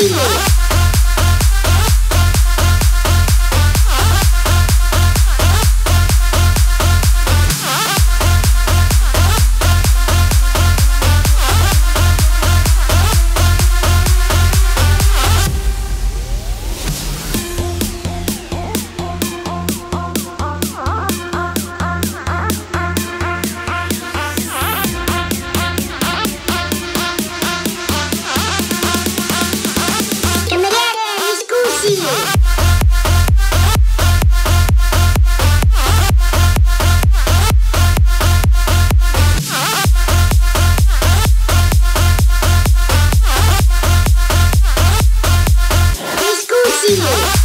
see you. Yeah.